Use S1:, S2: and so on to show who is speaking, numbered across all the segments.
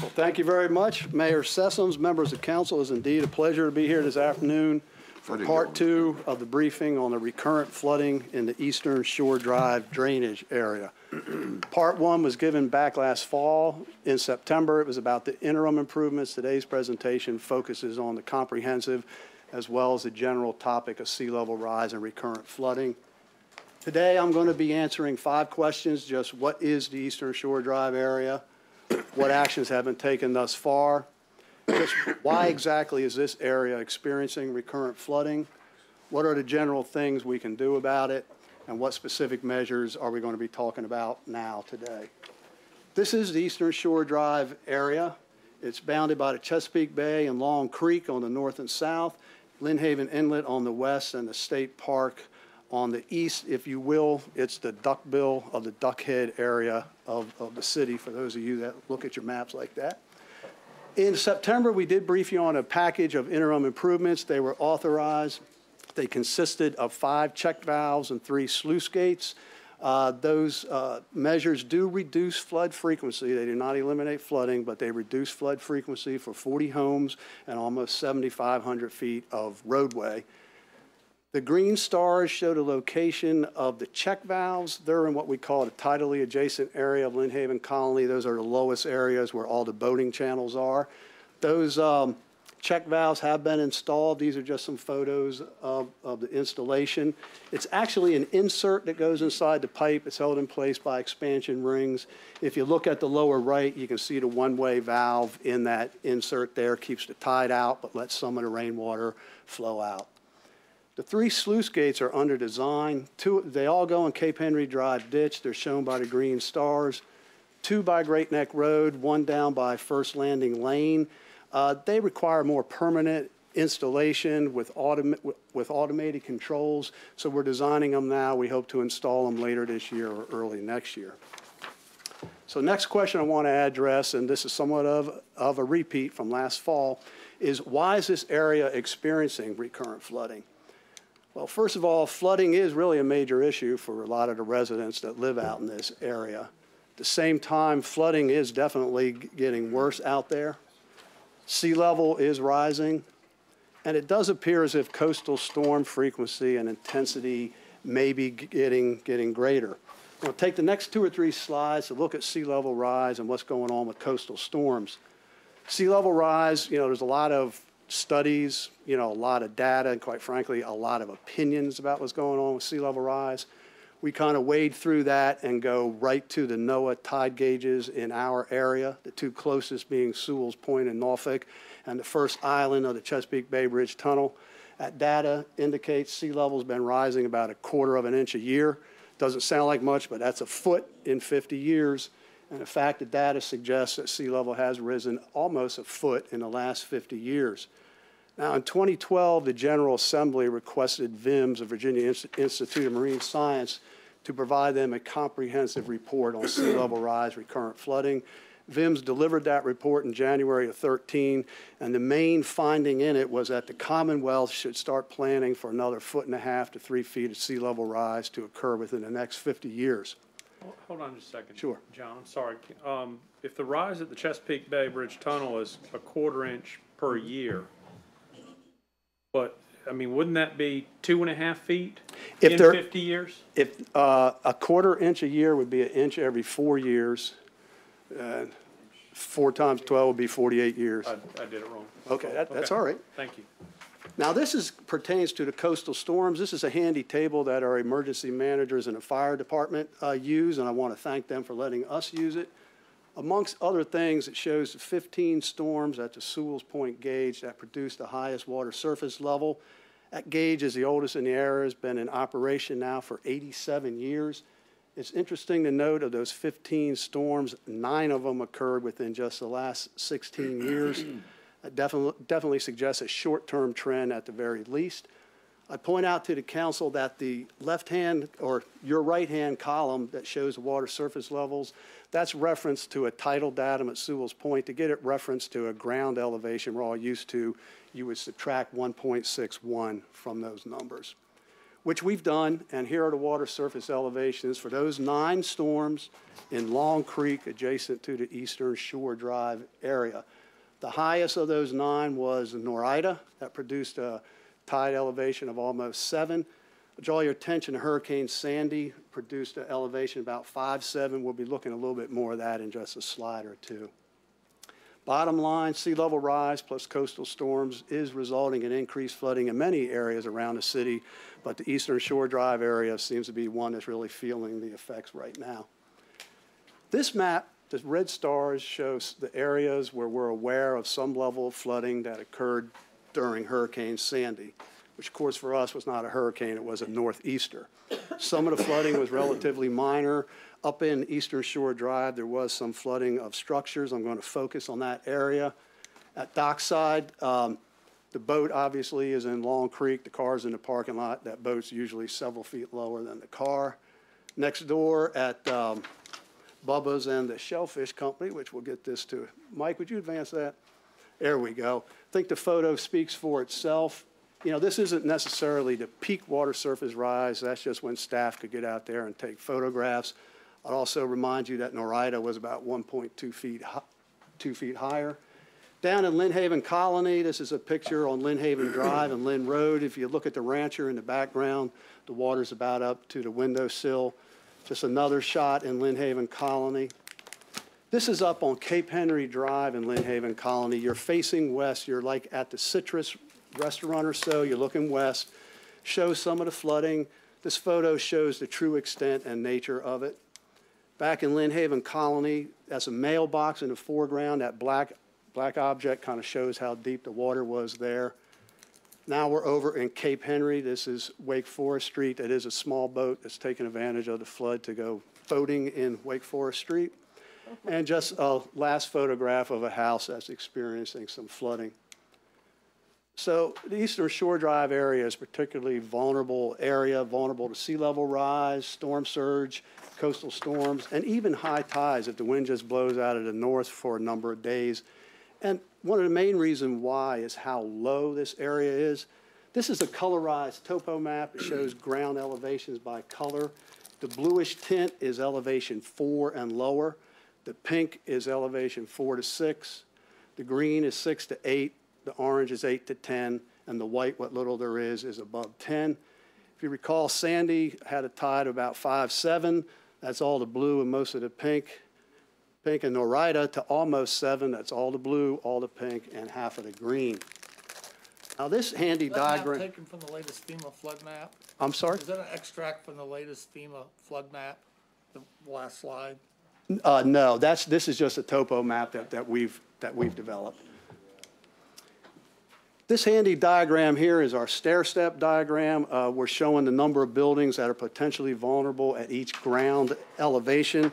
S1: Well, thank you very much. Mayor Sessoms, members of council, it's indeed a pleasure to be here this afternoon for part two of the briefing on the recurrent flooding in the Eastern Shore Drive drainage area. Part one was given back last fall. In September, it was about the interim improvements. Today's presentation focuses on the comprehensive as well as the general topic of sea level rise and recurrent flooding. Today, I'm going to be answering five questions, just what is the Eastern Shore Drive area? What actions have been taken thus far? Just why exactly is this area experiencing recurrent flooding? What are the general things we can do about it? And what specific measures are we going to be talking about now, today? This is the Eastern Shore Drive area. It's bounded by the Chesapeake Bay and Long Creek on the north and south, Lynnhaven Inlet on the west, and the State Park on the east, if you will. It's the duckbill of the Duckhead area of, of the city, for those of you that look at your maps like that. In September, we did brief you on a package of interim improvements. They were authorized. They consisted of five check valves and three sluice gates. Uh, Those uh, measures do reduce flood frequency. They do not eliminate flooding, but they reduce flood frequency for 40 homes and almost 7,500 feet of roadway. The green stars show the location of the check valves. They're in what we call the tidally adjacent area of Lynnhaven Colony. Those are the lowest areas where all the boating channels are. Those um, check valves have been installed. These are just some photos of, of the installation. It's actually an insert that goes inside the pipe. It's held in place by expansion rings. If you look at the lower right, you can see the one-way valve in that insert there. Keeps the tide out, but lets some of the rainwater flow out. The three sluice gates are under design. Two, they all go in Cape Henry Drive ditch. They're shown by the green stars. Two by Great Neck Road, one down by First Landing Lane. Uh, they require more permanent installation with, automa- with automated controls. So we're designing them now. We hope to install them later this year or early next year. So next question I want to address, and this is somewhat of, of a repeat from last fall, is why is this area experiencing recurrent flooding? Well, first of all, flooding is really a major issue for a lot of the residents that live out in this area. At the same time, flooding is definitely getting worse out there. Sea level is rising, and it does appear as if coastal storm frequency and intensity may be getting, getting greater. We'll take the next two or three slides to look at sea level rise and what's going on with coastal storms. Sea level rise, you know, there's a lot of studies, you know, a lot of data, and quite frankly, a lot of opinions about what's going on with sea level rise. We kind of wade through that and go right to the NOAA tide gauges in our area, the two closest being Sewell's Point in Norfolk, and the first island of the Chesapeake Bay Bridge Tunnel. That data indicates sea level's been rising about a quarter of an inch a year. Doesn't sound like much, but that's a foot in 50 years. And in fact, the data suggests that sea level has risen almost a foot in the last 50 years. Now, in 2012, the General Assembly requested VIMS, the Virginia Inst- Institute of Marine Science, to provide them a comprehensive report on sea level rise, recurrent flooding. VIMS delivered that report in January of 13, and the main finding in it was that the Commonwealth should start planning for another foot and a half to three feet of sea level rise to occur within the next 50 years.
S2: Hold- on just a second.
S1: Sure.
S2: John, I'm sorry. Um, if the rise at the Chesapeake Bay Bridge Tunnel is a quarter inch per year, but, I mean, wouldn't that be two and a half feet
S1: If
S2: in
S1: there-
S2: fifty years?
S1: If, uh, a quarter inch a year would be an inch every four years. Uh, Four times 12 would be 48 years.
S2: I, I did it wrong.
S1: Okay, that- that's all right.
S2: Thank you.
S1: Now, this is, pertains to the coastal storms. This is a handy table that our emergency managers and the fire department uh, use, and I want to thank them for letting us use it. Amongst other things, it shows 15 storms at the Sewell's Point gauge that produced the highest water surface level. That gauge is the oldest in the area, has been in operation now for 87 years. It's interesting to note of those 15 storms, nine of them occurred within just the last 16 years. Definitely, definitely suggests a short-term trend at the very least. I point out to the council that the left-hand, or your right-hand column that shows the water surface levels, that's reference to a tidal datum at Sewell's Point. To get it referenced to a ground elevation we're all used to, you would subtract 1.61 from those numbers. which we've done, and here are the water surface elevations for those nine storms in Long Creek adjacent to the Eastern Shore Drive area. The highest of those nine was Nor'Ida, that produced a tide elevation of almost seven. Draw your attention to Hurricane Sandy, produced an elevation about five, seven. We'll be looking a little bit more of that in just a slide or two. Bottom line, sea level rise plus coastal storms is resulting in increased flooding in many areas around the city, but the Eastern Shore Drive area seems to be one that's really feeling the effects right now. This map, the red stars shows the areas where we're aware of some level of flooding that occurred during Hurricane Sandy, which of course for us was not a hurricane, it was a northeaster. Some of the flooding was relatively minor. Up in Eastern Shore Drive, there was some flooding of structures. I'm going to focus on that area. At Dockside, um, the boat obviously is in Long Creek. The car's in the parking lot. That boat's usually several feet lower than the car. Next door at um, Bubba's and the Shellfish Company, which we'll get this to. Mike, would you advance that? There we go. I think the photo speaks for itself. You know, this isn't necessarily the peak water surface rise. That's just when staff could get out there and take photographs. I'd also remind you that Nor'Ida was about 1.2 feet, two feet higher. Down in Lynnhaven Colony, this is a picture on Lynnhaven Drive and Lynn Road. If you look at the rancher in the background, the water's about up to the windowsill. Just another shot in Lynnhaven Colony. This is up on Cape Henry Drive in Lynnhaven Colony. You're facing west, you're like at the Citrus Restaurant or so, you're looking west. Shows some of the flooding. This photo shows the true extent and nature of it. Back in Lynnhaven Colony, that's a mailbox in the foreground. That black, black object kind of shows how deep the water was there. Now we're over in Cape Henry. This is Wake Forest Street. It is a small boat that's taken advantage of the flood to go boating in Wake Forest Street. And just a last photograph of a house that's experiencing some flooding. So the Eastern Shore Drive area is particularly vulnerable area, vulnerable to sea level rise, storm surge, coastal storms, and even high tides if the wind just blows out of the north for a number of days. And one of the main reasons why is how low this area is. This is a colorized topo map. It shows ground elevations by color. The bluish tint is elevation four and lower. The pink is elevation four to six. The green is six to eight. The orange is eight to 10. And the white, what little there is, is above 10. If you recall, Sandy had a tide of about five, seven. That's all the blue and most of the pink. Pink and Nor'Ida to almost seven. That's all the blue, all the pink, and half of the green. Now, this handy
S3: Is that map
S1: diagram,
S3: taken from the latest FEMA flood map?
S1: I'm sorry?
S3: Is that an extract from the latest FEMA flood map, the last slide?
S1: Uh, no, that's, this is just a topo map that, that we've, that we've developed. This handy diagram here is our stair-step diagram. Uh, we're showing the number of buildings that are potentially vulnerable at each ground elevation.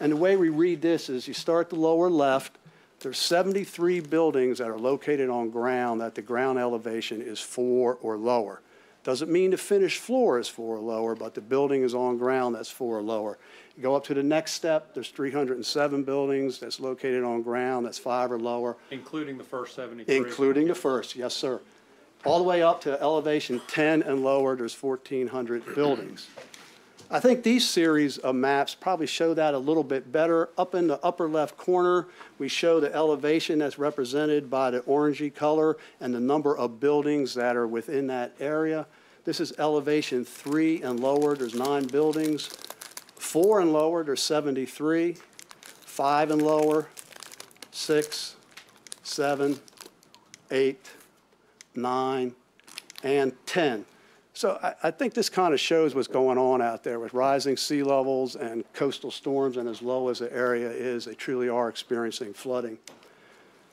S1: And the way we read this is you start the lower left, there's 73 buildings that are located on ground that the ground elevation is four or lower. Doesn't mean the finished floor is four or lower, but the building is on ground that's four or lower. You go up to the next step, there's 307 buildings that's located on ground that's five or lower,
S2: Including the first seventy-three.
S1: including the first, yes, sir. All the way up to elevation 10 and lower, there's 1,400 buildings. I think these series of maps probably show that a little bit better. Up in the upper left corner, we show the elevation that's represented by the orangey color and the number of buildings that are within that area. This is elevation three and lower, there's nine buildings. Four and lower, there's 73. Five and lower, six, seven, eight, nine, and 10. So I, I think this kind of shows what's going on out there with rising sea levels and coastal storms, and as low as the area is, they truly are experiencing flooding.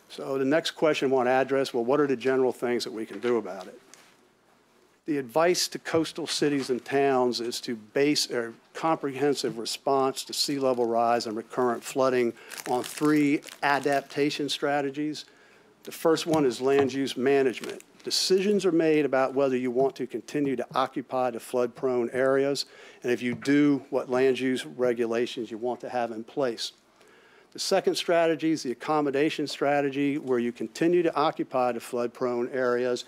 S1: So the next question I want to address, well, what are the general things that we can do about it? The advice to coastal cities and towns is to base a comprehensive response to sea level rise and recurrent flooding on three adaptation strategies. The first one is land use management. Decisions are made about whether you want to continue to occupy the flood-prone areas, and if you do, what land use regulations you want to have in place. The second strategy is the accommodation strategy, where you continue to occupy the flood-prone areas,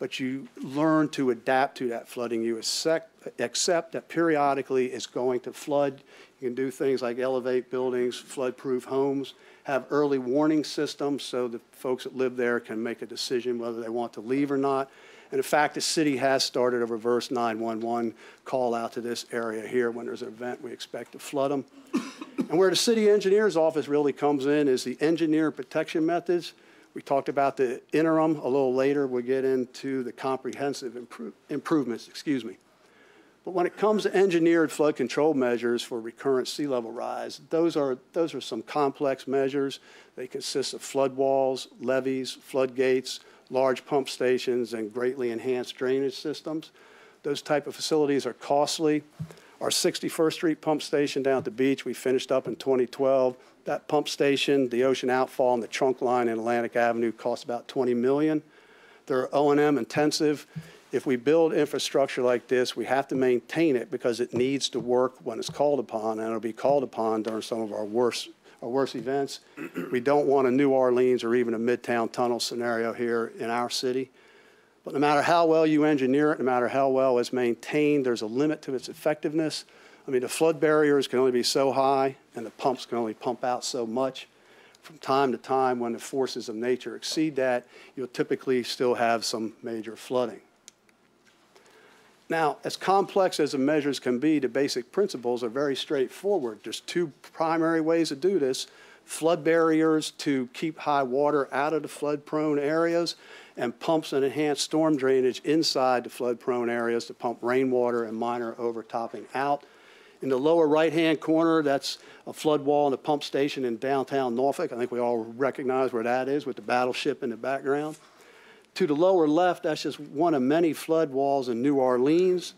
S1: but you learn to adapt to that flooding. You accept, that periodically it's going to flood. You can do things like elevate buildings, flood-proof homes, have early warning systems so the folks that live there can make a decision whether they want to leave or not. And in fact, the city has started a reverse 911 call out to this area here. When there's an event, we expect to flood them. And where the city engineer's office really comes in is the engineer protection methods. We talked about the interim a little later. We'll get into the comprehensive improve, improvements, excuse me. But when it comes to engineered flood control measures for recurrent sea level rise, those are, those are some complex measures. They consist of flood walls, levees, floodgates, large pump stations, and greatly enhanced drainage systems. Those type of facilities are costly. Our 61st Street pump station down at the beach, we finished up in 2012. That pump station, the ocean outfall, and the trunk line in Atlantic Avenue cost about 20 million. They're O and M intensive. If we build infrastructure like this, we have to maintain it because it needs to work when it's called upon, and it'll be called upon during some of our worst, our worst events. We don't want a New Orleans or even a Midtown Tunnel scenario here in our city. But no matter how well you engineer it, no matter how well it's maintained, there's a limit to its effectiveness. I mean, the flood barriers can only be so high, and the pumps can only pump out so much. From time to time, when the forces of nature exceed that, you'll typically still have some major flooding. Now, as complex as the measures can be, the basic principles are very straightforward. There's two primary ways to do this. Flood barriers to keep high water out of the flood-prone areas, and pumps and enhanced storm drainage inside the flood-prone areas to pump rainwater and minor overtopping out. In the lower right-hand corner, that's a flood wall and a pump station in downtown Norfolk. I think we all recognize where that is with the battleship in the background. To the lower left, that's just one of many flood walls in New Orleans.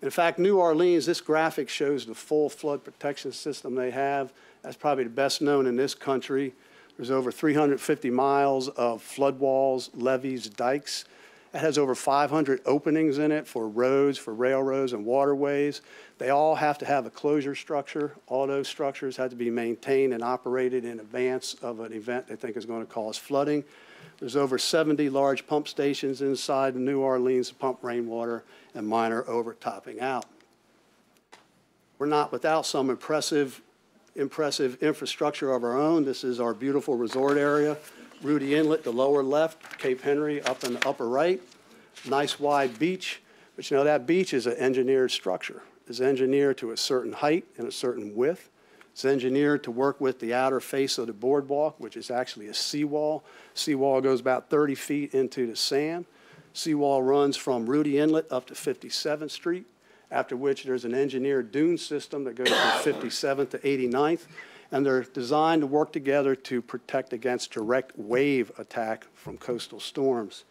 S1: In fact, New Orleans, this graphic shows the full flood protection system they have. That's probably the best known in this country. There's over 350 miles of flood walls, levees, dikes. It has over 500 openings in it for roads, for railroads, and waterways. They all have to have a closure structure. All those structures have to be maintained and operated in advance of an event they think is going to cause flooding. There's over 70 large pump stations inside New Orleans to pump rainwater and minor overtopping out. We're not without some impressive, impressive infrastructure of our own. This is our beautiful resort area. Rudee Inlet, the lower left, Cape Henry up in the upper right. Nice wide beach, but you know, that beach is an engineered structure. It's engineered to a certain height and a certain width. It's engineered to work with the outer face of the boardwalk, which is actually a seawall. Seawall goes about 30 feet into the sand. Seawall runs from Rudee Inlet up to 57th Street, after which there's an engineered dune system that goes from 57th to 89th, and they're designed to work together to protect against direct wave attack from coastal storms.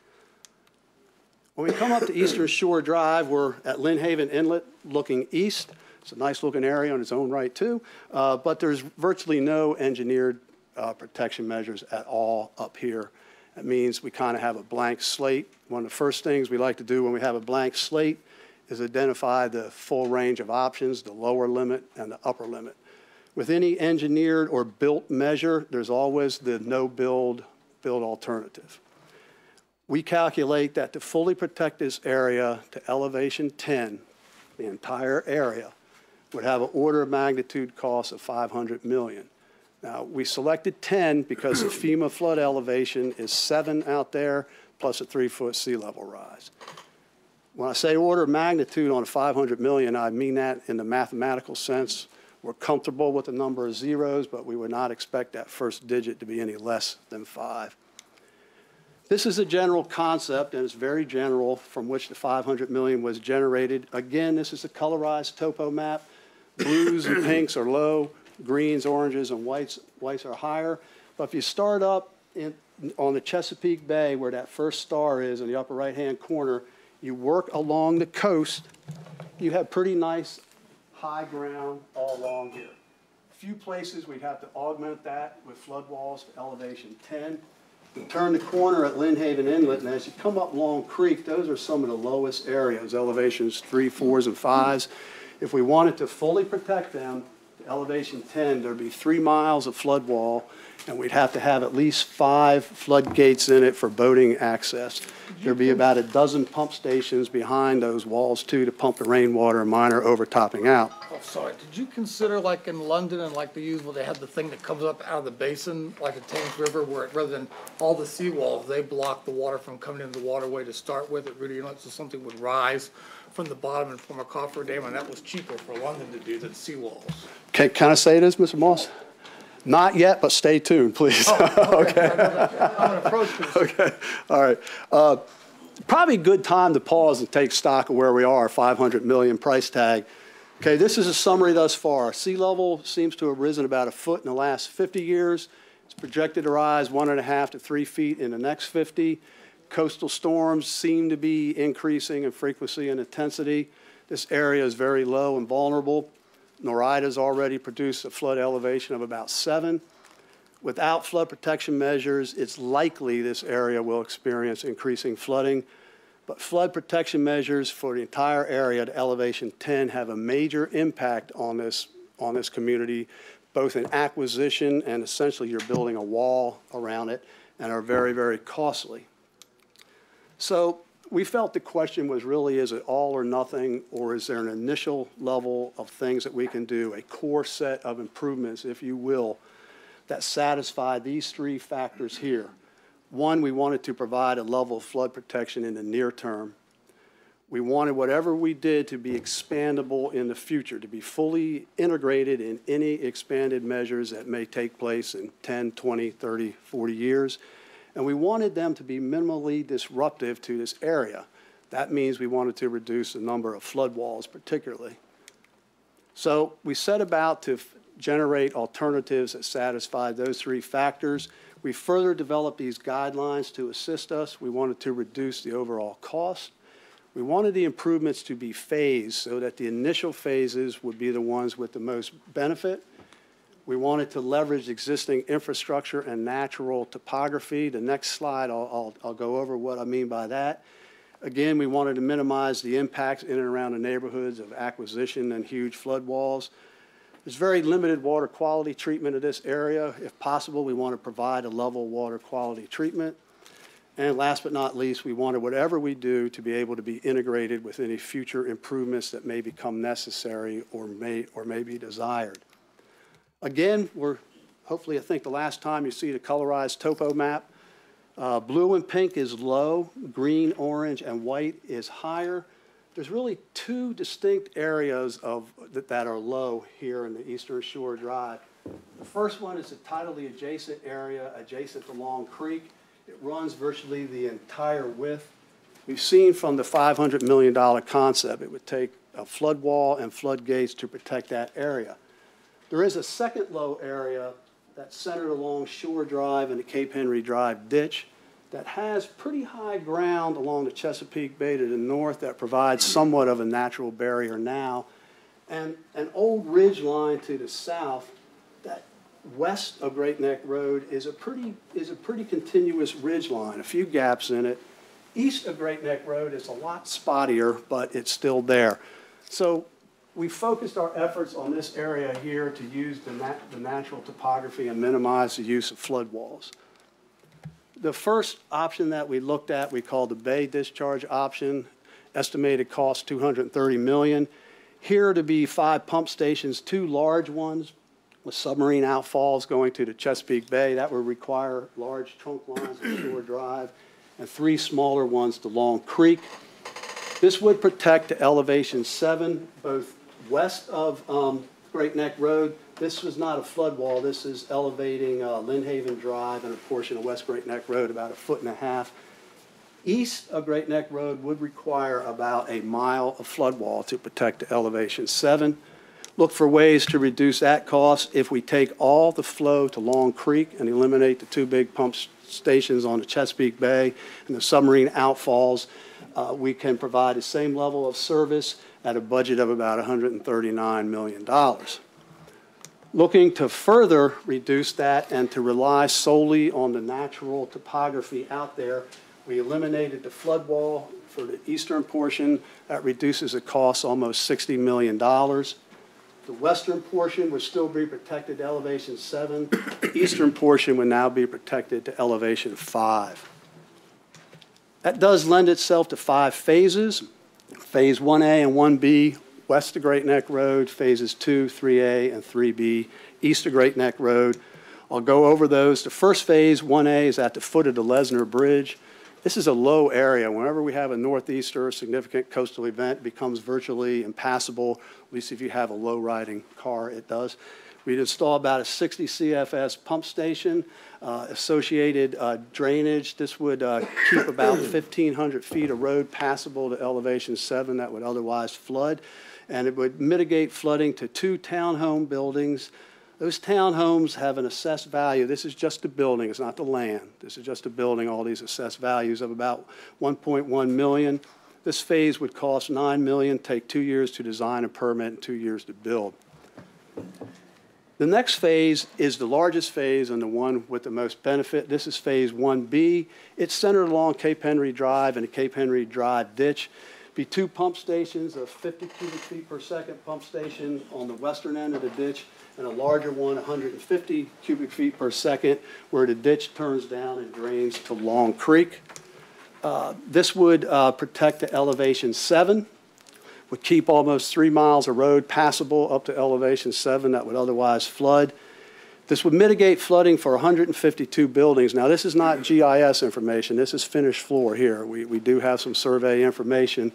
S1: When we come up to Eastern Shore Drive, we're at Lynnhaven Inlet looking east. It's a nice looking area on its own right too, uh, but there's virtually no engineered uh, protection measures at all up here. That means we kind of have a blank slate. One of the first things we like to do when we have a blank slate is identify the full range of options, the lower limit and the upper limit. With any engineered or built measure, there's always the no build, build alternative. We calculate that to fully protect this area to elevation 10, the entire area, would have an order of magnitude cost of 500 million. Now, we selected 10 because the FEMA flood elevation is seven out there plus a three-foot sea level rise. When I say order of magnitude on 500 million, I mean that in the mathematical sense. We're comfortable with the number of zeros, but we would not expect that first digit to be any less than five. This is a general concept, and it's very general, from which the 500 million was generated. Again, this is a colorized topo map. Blues and pinks are low, greens, oranges, and whites, whites are higher. But if you start up in, on the Chesapeake Bay, where that first star is in the upper right-hand corner, you work along the coast, you have pretty nice high ground all along here. A few places we'd have to augment that with flood walls to elevation 10. You turn the corner at Lynnhaven Inlet, and as you come up Long Creek, those are some of the lowest areas, elevations three, fours, and fives. If we wanted to fully protect them, elevation 10, there'd be three miles of flood wall, and we'd have to have at least five floodgates in it for boating access. There'd be about a dozen pump stations behind those walls too to pump the rainwater and minor overtopping out.
S3: Oh, sorry, did you consider like in London and like they use, where they have the thing that comes up out of the basin, like the Thames River, where it- rather than all the seawalls, they block the water from coming into the waterway to start with, it really, you know, so something would rise from the bottom and form a coffer dam, and that was cheaper for London to do than seawalls.
S1: Can, can I say this, Mr. Moss? Not yet, but stay tuned, please.
S3: Okay. Approach to this.
S1: Okay, all right. Uh, Probably a good time to pause and take stock of where we are, 500 million price tag. Okay, this is a summary thus far. Sea level seems to have risen about a foot in the last 50 years. It's projected to rise one and a half to three feet in the next 50. Coastal storms seem to be increasing in frequency and intensity. This area is very low and vulnerable. Nor'Ida's already produced a flood elevation of about seven. Without flood protection measures, it's likely this area will experience increasing flooding. But flood protection measures for the entire area at elevation 10 have a major impact on this, on this community, both in acquisition and essentially you're building a wall around it and are very, very costly. So we felt the question was really, is it all or nothing, or is there an initial level of things that we can do, a core set of improvements, if you will, that satisfy these three factors here? One, we wanted to provide a level of flood protection in the near term. We wanted whatever we did to be expandable in the future, to be fully integrated in any expanded measures that may take place in 10, 20, 30, 40 years. And we wanted them to be minimally disruptive to this area. That means we wanted to reduce the number of flood walls particularly. So we set about to generate alternatives that satisfied those three factors. We further developed these guidelines to assist us. We wanted to reduce the overall cost. We wanted the improvements to be phased so that the initial phases would be the ones with the most benefit. We wanted to leverage existing infrastructure and natural topography. The next slide, I'll, I'll, I'll go over what I mean by that. Again, we wanted to minimize the impacts in and around the neighborhoods of acquisition and huge flood walls. There's very limited water quality treatment of this area. If possible, we want to provide a level water quality treatment. And last but not least, we wanted whatever we do to be able to be integrated with any future improvements that may become necessary or may, or may be desired. Again, we're, hopefully, I think the last time you see the colorized topo map, uh, blue and pink is low, green, orange, and white is higher. There's really two distinct areas of, that, that are low here in the Eastern Shore Drive. The first one is a tidally adjacent area adjacent to Long Creek. It runs virtually the entire width. We've seen from the $500 million concept, it would take a flood wall and floodgates to protect that area. There is a second low area that's centered along Shore Drive and the Cape Henry Drive ditch that has pretty high ground along the Chesapeake Bay to the north that provides somewhat of a natural barrier now. And an old ridge line to the south that west of Great Neck Road is a pretty, is a pretty continuous ridge line, a few gaps in it. East of Great Neck Road is a lot spottier, but it's still there. So we focused our efforts on this area here to use the nat, the natural topography and minimize the use of flood walls. The first option that we looked at, we called the bay discharge option, estimated cost 230 million. Here to be five pump stations, two large ones with submarine outfalls going to the Chesapeake Bay. That would require large trunk lines to Shore Drive, and three smaller ones to Long Creek. This would protect elevation seven, both west of um, Great Neck Road. This was not a flood wall. This is elevating uh, Lynnhaven Drive and a portion of West Great Neck Road about a foot and a half. East of Great Neck Road would require about a mile of flood wall to protect to elevation seven. Look for ways to reduce that cost. If we take all the flow to Long Creek and eliminate the two big pump stations on the Chesapeake Bay and the submarine outfalls, uh, we can provide the same level of service at a budget of about $139 million. Looking to further reduce that and to rely solely on the natural topography out there, we eliminated the flood wall for the eastern portion. That reduces the cost almost $60 million. The western portion would still be protected to elevation seven. The Eastern portion would now be protected to elevation five. That does lend itself to five phases. Phase 1A and 1B, west of Great Neck Road, phases 2, 3A, and 3B, east of Great Neck Road. I'll go over those. The first phase, 1A, is at the foot of the Lesner Bridge. This is a low area. Whenever we have a northeaster or significant coastal event, becomes virtually impassable, at least if you have a low-riding car, it does. We'd install about a 60 CFS pump station, uh, associated uh, drainage. This would uh, keep about 1,500 feet of road passable to elevation seven that would otherwise flood. And it would mitigate flooding to two townhome buildings. Those townhomes have an assessed value. This is just a building, it's not the land. This is just a building, all these assessed values of about 1.1 million. This phase would cost 9 million, take two years to design and permit, and two years to build. The next phase is the largest phase and the one with the most benefit. This is Phase 1B. It's centered along Cape Henry Drive and the Cape Henry Drive ditch. Be two pump stations, a 50 cubic feet per second pump station on the western end of the ditch and a larger one, 150 cubic feet per second, where the ditch turns down and drains to Long Creek. Uh, This would uh, protect the elevation seven would keep almost three miles of road passable up to elevation seven that would otherwise flood. This would mitigate flooding for 152 buildings. Now, this is not GIS information. This is finished floor here. We, we do have some survey information.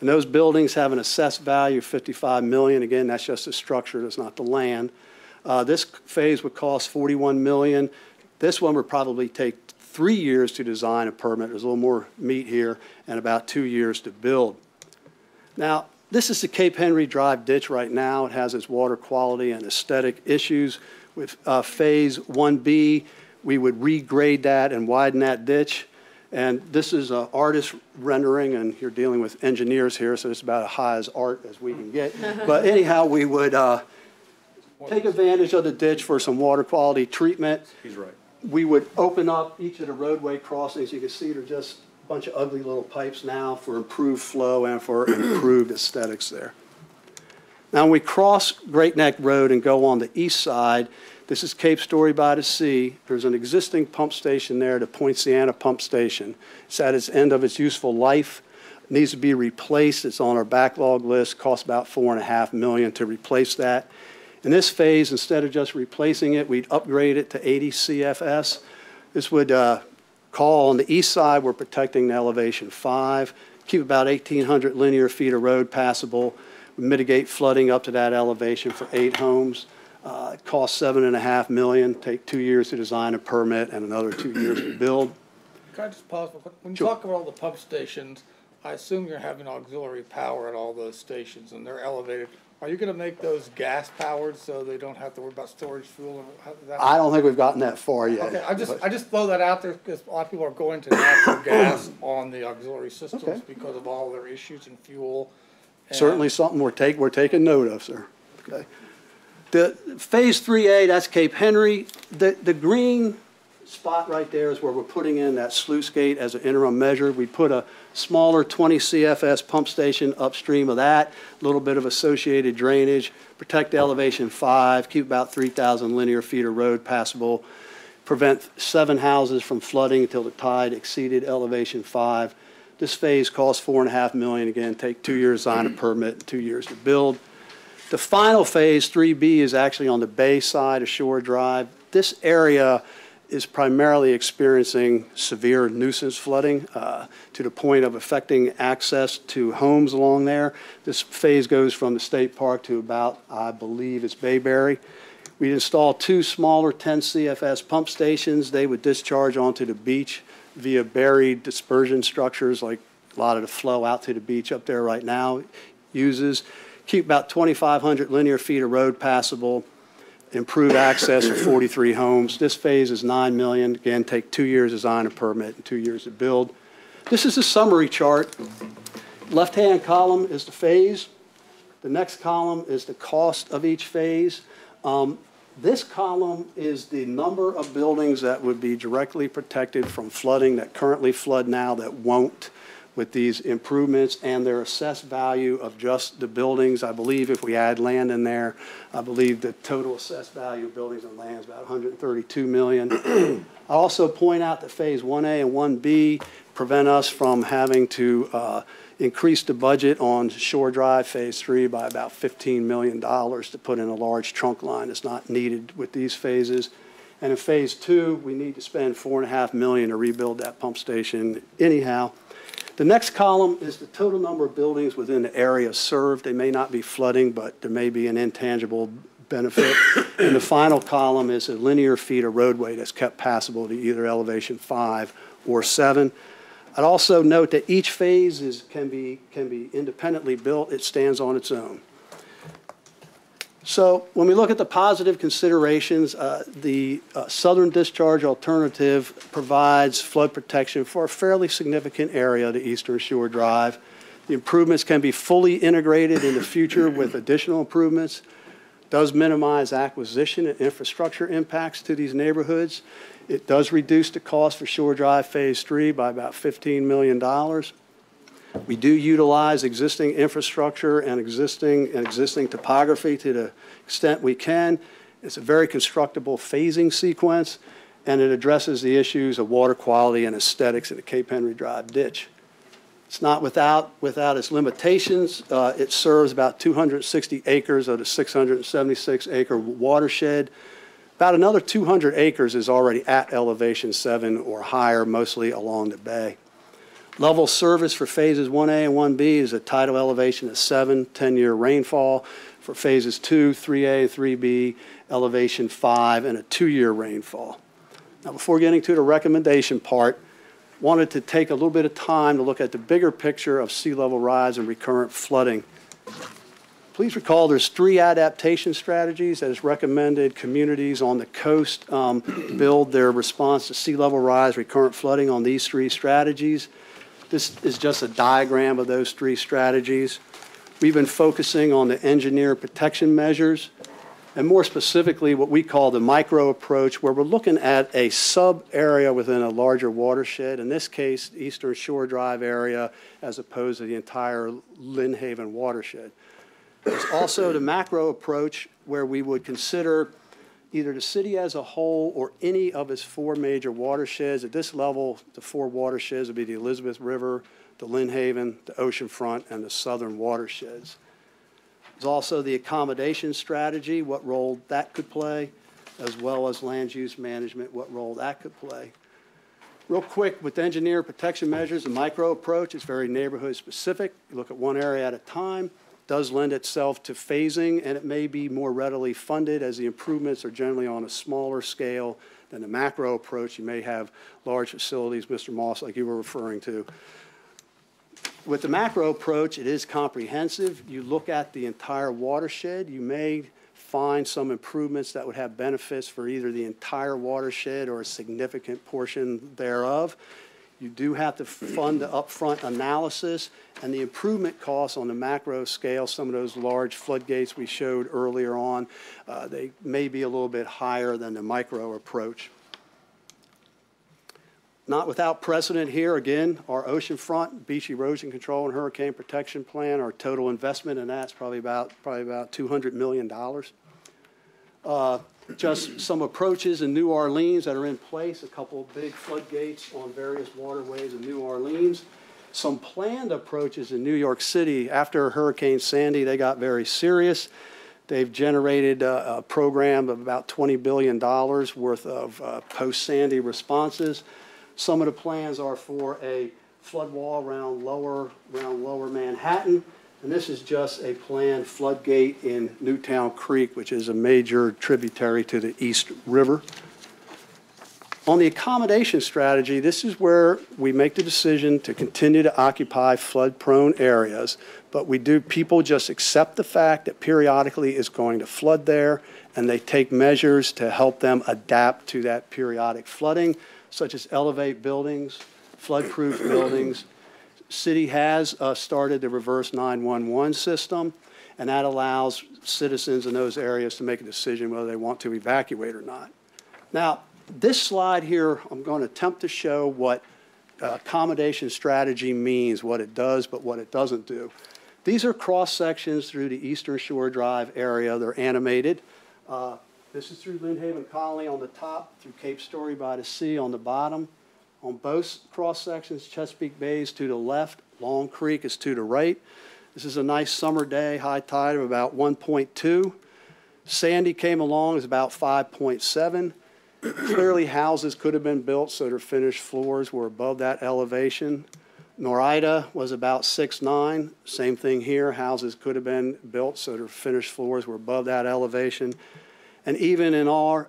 S1: And those buildings have an assessed value of 55 million. Again, that's just the structure, that's not the land. Uh, this phase would cost 41 million. This one would probably take three years to design a permit. There's a little more meat here and about two years to build. Now, this is the Cape Henry Drive ditch right now. It has its water quality and aesthetic issues. With uh, Phase 1B, we would regrade that and widen that ditch. And this is an artist rendering, and you're dealing with engineers here, so it's about as high as art as we can get. But anyhow, we would uh, take advantage of the ditch for some water quality treatment
S2: He's right.
S1: we would open up each of the roadway crossings. You can see they're just a bunch of ugly little pipes now for improved flow and for improved aesthetics there. Now, when we cross Great Neck Road and go on the east side, this is Cape Story by the Sea. There's an existing pump station there, the Poinciana Pump Station. It's at its end of its useful life, needs to be replaced. It's on our backlog list, costs about four and a half million to replace that. In this phase, instead of just replacing it, we'd upgrade it to 80 CFS. This would uh, call on the east side, we're protecting the elevation five, keep about 1,800 linear feet of road passable, mitigate flooding up to that elevation for eight homes. Uh, It costs seven and a half million, take two years to design a permit and another two years to build.
S3: Can I just pause? When you
S1: Sure.
S3: talk about all the pump stations, I assume you're having auxiliary power at all those stations and they're elevated. Are you gonna make those gas powered so they don't have to worry about storage fuel how that?
S1: I don't think we've gotten that far yet.
S3: Okay, I just,
S1: but-
S3: I just throw that out there because a lot of people are going to natural gas on the auxiliary systems
S1: Okay.
S3: because of all their issues in fuel. and-
S1: Certainly something we're take, we're taking note of, sir. Okay. The Phase 3A, that's Cape Henry. The, the green spot right there is where we're putting in that sluice gate as an interim measure. We put a smaller 20 CFS pump station upstream of that, a little bit of associated drainage, protect elevation five, keep about 3,000 linear feet of road passable, prevent seven houses from flooding until the tide exceeded elevation five. This phase costs four and a half million, again, take two years to sign a permit, two years to build. The final phase, 3B, is actually on the bay side of Shore Drive. This area is primarily experiencing severe nuisance flooding uh, to the point of affecting access to homes along there. This phase goes from the state park to about, I believe it's Bayberry. We'd install two smaller 10 CFS pump stations. They would discharge onto the beach via buried dispersion structures like a lot of the flow out to the beach up there right now uses. Keep about 2,500 linear feet of road passable, improve access for 43 homes. This phase is 9 million. Again, take two years to design a permit and two years to build. This is a summary chart. Left-hand column is the phase. The next column is the cost of each phase. Um, This column is the number of buildings that would be directly protected from flooding that currently flood now that won't with these improvements and their assessed value of just the buildings. I believe if we add land in there, I believe the total assessed value of buildings and land is about 132 million. I also point out that Phase 1A and 1B prevent us from having to uh, increase the budget on Shore Drive Phase Three by about $15 million to put in a large trunk line that's not needed with these phases. And in Phase Two, we need to spend four and a half million to rebuild that pump station anyhow. The next column is the total number of buildings within the area served. They may not be flooding, but there may be an intangible benefit. And the final column is a linear feet of roadway that's kept passable to either elevation five or seven. I'd also note that each phase is, can be, can be independently built. It stands on its own. So when we look at the positive considerations, uh, the uh, southern discharge alternative provides flood protection for a fairly significant area to Eastern Shore Drive. The improvements can be fully integrated in the future with additional improvements, does minimize acquisition and infrastructure impacts to these neighborhoods. It does reduce the cost for Shore Drive Phase 3 by about $15 million. We do utilize existing infrastructure and existing, and existing topography to the extent we can. It's a very constructible phasing sequence, and it addresses the issues of water quality and aesthetics in the Cape Henry Drive ditch. It's not without, without its limitations. Uh, It serves about 260 acres of the 676 acre watershed. About another 200 acres is already at elevation seven or higher, mostly along the bay. Level service for phases 1A and 1B is a tidal elevation of 7, 10-year rainfall. For phases 2, 3A, 3B, elevation 5, and a two-year rainfall. Now, before getting to the recommendation part, wanted to take a little bit of time to look at the bigger picture of sea level rise and recurrent flooding. Please recall there's three adaptation strategies that is recommended communities on the coast um, build their response to sea level rise, recurrent flooding on these three strategies. This is just a diagram of those three strategies. We've been focusing on the engineer protection measures, and more specifically, what we call the micro approach, where we're looking at a sub-area within a larger watershed, in this case, Eastern Shore Drive area, as opposed to the entire Lynnhaven watershed. There's also the macro approach, where we would consider either the city as a whole or any of its four major watersheds. At this level, the four watersheds would be the Elizabeth River, the Lynnhaven, the ocean front, and the southern watersheds. There's also the accommodation strategy, what role that could play, as well as land use management, what role that could play. Real quick, with engineer protection measures, the micro approach is very neighborhood specific. You look at one area at a time does lend itself to phasing, and it may be more readily funded as the improvements are generally on a smaller scale than the macro approach. You may have large facilities, Mr. Moss, like you were referring to. With the macro approach, it is comprehensive. You look at the entire watershed. You may find some improvements that would have benefits for either the entire watershed or a significant portion thereof. You do have to fund the upfront analysis and the improvement costs on the macro scale. Some of those large floodgates we showed earlier on, uh, they may be a little bit higher than the micro approach. Not without precedent here, again, our oceanfront beach erosion control and hurricane protection plan, our total investment in that's probably about, probably about $200 million. Uh, just some approaches in New Orleans that are in place, a couple big floodgates on various waterways in New Orleans. Some planned approaches in New York City. After Hurricane Sandy, they got very serious. They've generated a, a program of about $20 billion worth of uh, post-Sandy responses. Some of the plans are for a flood wall around lower, around lower Manhattan. And this is just a planned floodgate in Newtown Creek, which is a major tributary to the East River. On the accommodation strategy, this is where we make the decision to continue to occupy flood-prone areas, but we do, people just accept the fact that periodically it's going to flood there, and they take measures to help them adapt to that periodic flooding, such as elevate buildings, flood-proof buildings, City has uh, started the reverse 911 system, and that allows citizens in those areas to make a decision whether they want to evacuate or not. Now, this slide here, I'm going to attempt to show what uh, accommodation strategy means, what it does, but what it doesn't do. These are cross sections through the Eastern Shore Drive area. They're animated. Uh, this is through Lynnhaven Colony on the top, through Cape Story by the Sea on the bottom. On both cross-sections, Chesapeake Bay is to the left, Long Creek is to the right. This is a nice summer day, high tide of about 1.2. Sandy came along, is about 5.7. Clearly, houses could have been built so their finished floors were above that elevation. Nor'Ida was about 6.9. Same thing here, houses could have been built so their finished floors were above that elevation. And even in our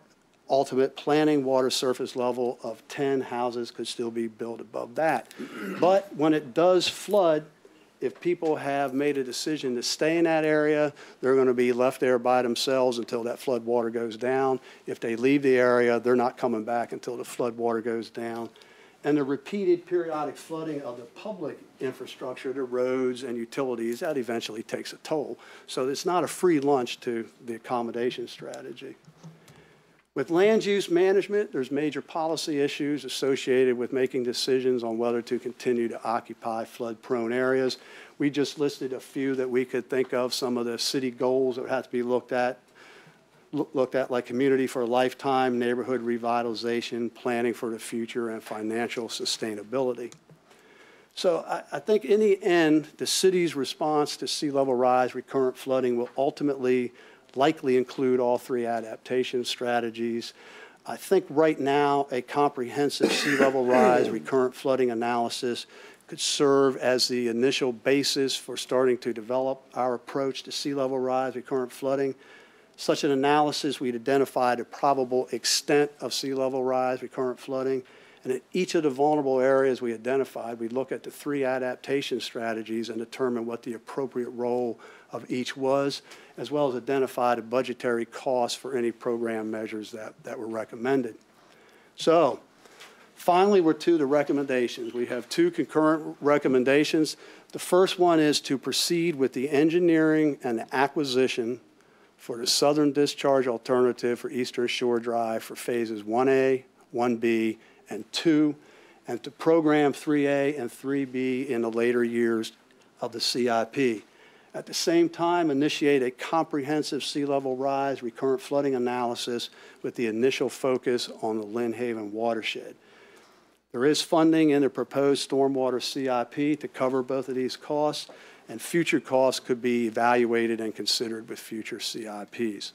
S1: ultimate planning water surface level of 10 houses could still be built above that. But when it does flood, if people have made a decision to stay in that area, they're going to be left there by themselves until that flood water goes down. If they leave the area, they're not coming back until the flood water goes down. And the repeated periodic flooding of the public infrastructure, the roads and utilities, that eventually takes a toll. So it's not a free lunch to the accommodation strategy. With land use management, there's major policy issues associated with making decisions on whether to continue to occupy flood-prone areas. We just listed a few that we could think of, some of the city goals that have to be looked at, looked at like community for a lifetime, neighborhood revitalization, planning for the future, and financial sustainability. So I, I think in the end, the city's response to sea level rise, recurrent flooding will ultimately likely include all three adaptation strategies. I think right now, a comprehensive sea level rise, recurrent flooding analysis could serve as the initial basis for starting to develop our approach to sea level rise, recurrent flooding. Such an analysis, we'd identify the probable extent of sea level rise, recurrent flooding, and in each of the vulnerable areas we identified, we'd look at the three adaptation strategies and determine what the appropriate role of each was, as well as identify the budgetary costs for any program measures that, that were recommended. So, finally, we're to the recommendations. We have two concurrent recommendations. The first one is to proceed with the engineering and the acquisition for the southern discharge alternative for Eastern Shore Drive for phases 1A, 1B, and 2, and to program 3A and 3B in the later years of the CIP. At the same time, initiate a comprehensive sea level rise, recurrent flooding analysis with the initial focus on the Lynnhaven watershed. There is funding in the proposed stormwater CIP to cover both of these costs, and future costs could be evaluated and considered with future CIPs.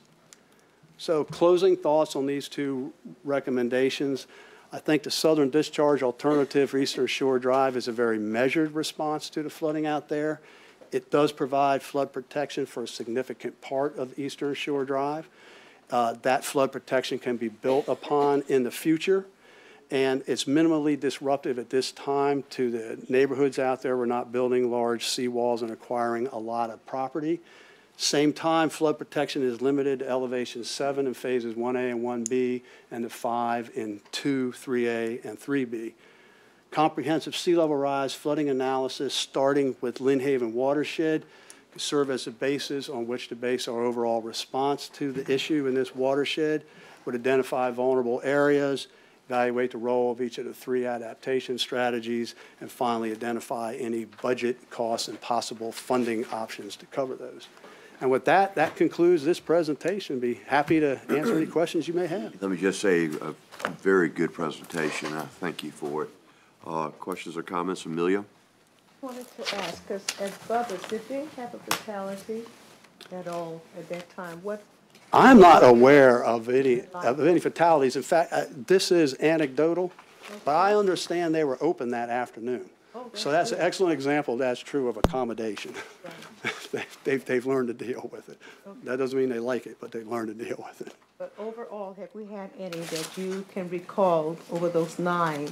S1: So closing thoughts on these two recommendations. I think the southern discharge alternative for Eastern Shore Drive is a very measured response to the flooding out there. It does provide flood protection for a significant part of Eastern Shore Drive. Uh, That flood protection can be built upon in the future, and it's minimally disruptive at this time to the neighborhoods out there. We're not building large seawalls and acquiring a lot of property. Same time, flood protection is limited to elevation seven in phases 1A and 1B, and to five in 2, 3A, and 3B. Comprehensive sea level rise flooding analysis, starting with Lynnhaven watershed, serve as a basis on which to base our overall response to the issue in this watershed, would identify vulnerable areas, evaluate the role of each of the three adaptation strategies, and finally identify any budget costs and possible funding options to cover those. And with that, that concludes this presentation. Be happy to answer any questions you may have.
S4: Let me just say, a very good presentation. I thank you for it. Uh, Questions or comments, Amelia?
S5: I wanted to ask, because at Bubba's, did they have a fatality at all at that time? What,
S1: I'm not aware of any, of any fatalities. In fact, uh, this is anecdotal, but I understand they were open that afternoon.
S5: Oh,
S1: So
S5: that's
S1: that's an excellent example, that's true of accommodation. They- They've, they've learned to deal with it. Okay. That doesn't mean they like it, but they've learned to deal with it.
S5: but overall, have we had any that you can recall over those nine?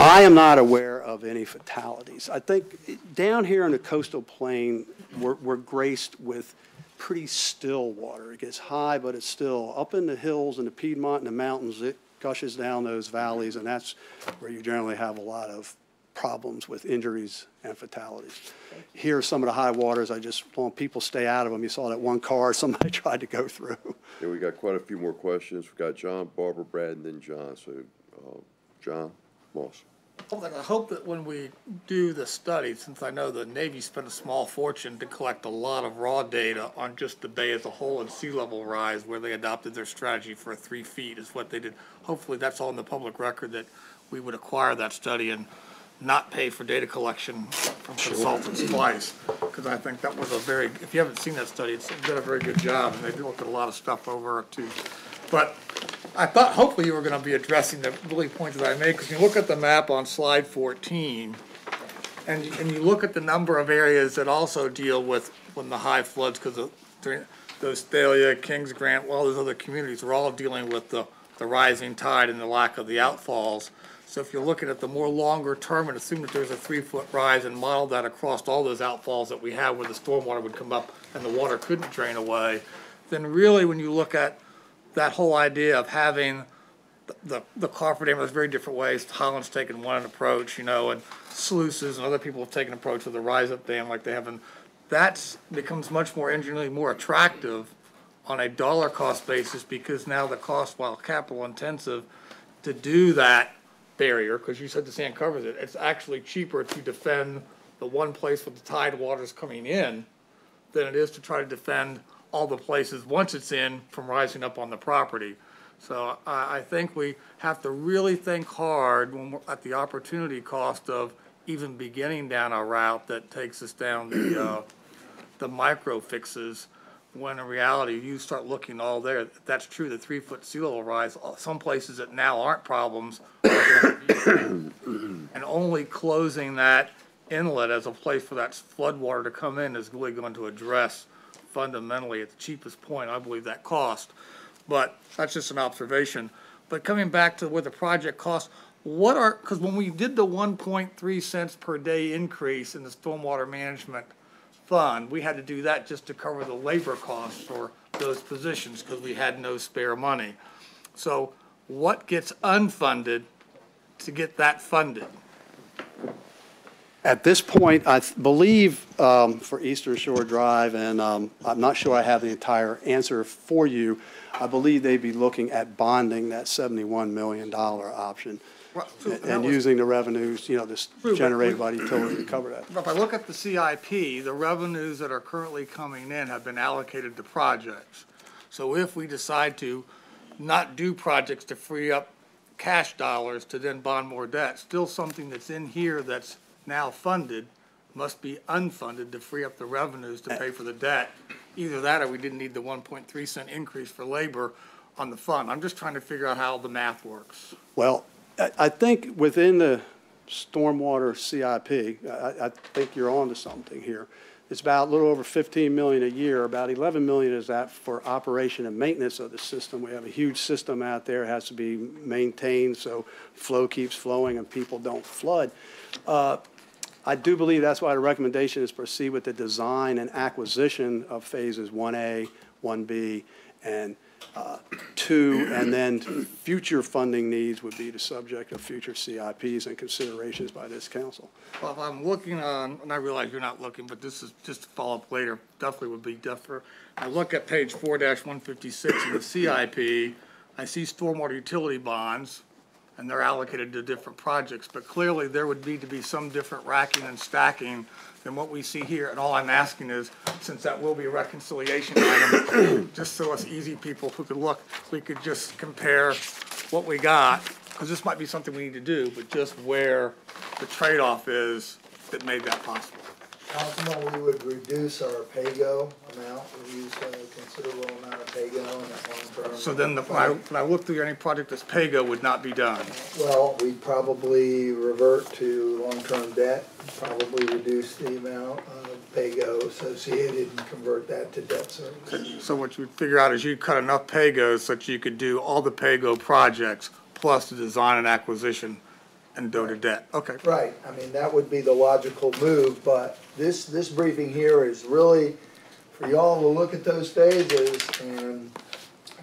S1: I am not aware of any fatalities. I think down here in the coastal plain, we're, we're graced with pretty still water. It gets high, but it's still. Up in the hills and the Piedmont and the mountains, it gushes down those valleys, and that's where you generally have a lot of problems with injuries and fatalities. Here, are some of the high waters, I just want people stay out of them. You saw that one car somebody tried to go through.
S4: Yeah, we got quite a few more questions. We've got John, Barbara, Brad, and then John. So, uh, John
S3: Well, I hope that when we do the study, since I know the Navy spent a small fortune to collect a lot of raw data on just the bay as a whole and sea level rise, where they adopted their strategy for three feet is what they did. Hopefully, that's all in the public record, that we would acquire that study and not pay for data collection from consultants twice. Because I think that was a very, if you haven't seen that study, it's done a very good job, and they looked at a lot of stuff over too. But I thought hopefully you were gonna be addressing the really points that I made, because you look at the map on slide fourteen, and, you- and you look at the number of areas that also deal with when the high floods, because of, those Thalia, Kings Grant, all those other communities are all dealing with the, the rising tide and the lack of the outfalls. So if you're looking at the more longer term and assume that there's a three-foot rise and model that across all those outfalls that we have where the stormwater would come up and the water couldn't drain away, then really when you look at that whole idea of having the, the Dam, there's very different ways. Holland's taken one approach, you know, and sluices and other people have taken approach with the rise up dam like they have in, that becomes much more engineering, more attractive on a dollar cost basis because now the cost, while capital intensive, to do that barrier, because you said the sand covers it, it's actually cheaper to defend the one place where the tide water's coming in than it is to try to defend all the places, once it's in, from rising up on the property. So I, I think we have to really think hard when we're at the opportunity cost of even beginning down a route that takes us down the, uh, the micro fixes, when in reality, you start looking all there, that's true, the three-foot sea level rise, uh, some places that now aren't problems. And only closing that inlet as a place for that floodwater to come in is really going to address fundamentally at the cheapest point, I believe, that cost. But that's just an observation. But coming back to what the project costs, what are, because when we did the one point three cents per day increase in the stormwater management fund, we had to do that just to cover the labor costs for those positions, because we had no spare money. So what gets unfunded to get that funded?
S1: At this point, I th- believe um, for Eastern Shore Drive, and um, I'm not sure I have the entire answer for you, I believe they'd be looking at bonding that $71 million option
S3: so
S1: and-
S3: that was-
S1: using the revenues, you know, this
S3: but
S1: generated by the utility to cover that.
S3: If I look at the CIP, the revenues that are currently coming in have been allocated to projects. So if we decide to not do projects to free up cash dollars to then bond more debt, still something that's in here that's now funded must be unfunded to free up the revenues to pay for the debt. Either that or we didn't need the one point three cent increase for labor on the fund. I'm just trying to figure out how the math works.
S1: Well, I, I think within the stormwater CIP, I, I think you're onto something here. It's about a little over 15 million a year, about 11 million is that for operation and maintenance of the system. We have a huge system out there, it has to be maintained so flow keeps flowing and people don't flood. Uh, I do believe that's why the recommendation is proceed with the design and acquisition of phases 1A, 1B, and uh, 2, and then future funding needs would be the subject of future CIPs and considerations by this council.
S3: Well, if I'm looking on, and I realize you're not looking, but this is just to follow up later, definitely would be defer. I look at page four one fifty-six in the CIP, I see stormwater utility bonds, and they're allocated to different projects, but clearly there would need to be some different racking and stacking than what we see here, and all I'm asking is, since that will be a reconciliation item, just so us easy people who could look, we could just compare what we got, because this might be something we need to do, but just where the trade-off is that made that possible.
S6: Councilman, we would reduce our pay-go amount, we use a considerable amount of pay-go in that long term.
S3: So then, the- when I, when I look through any project that's pay-go would not be done.
S6: Well, we'd probably revert to long-term debt, probably reduce the amount of pay-go associated and convert that to debt service.
S3: So what you figure out is you cut enough pay-goes so that you could do all the pay-go projects plus the design and acquisition and go to debt. Okay.
S6: Right, I mean, that would be the logical move, but this, this briefing here is really for y'all to look at those phases and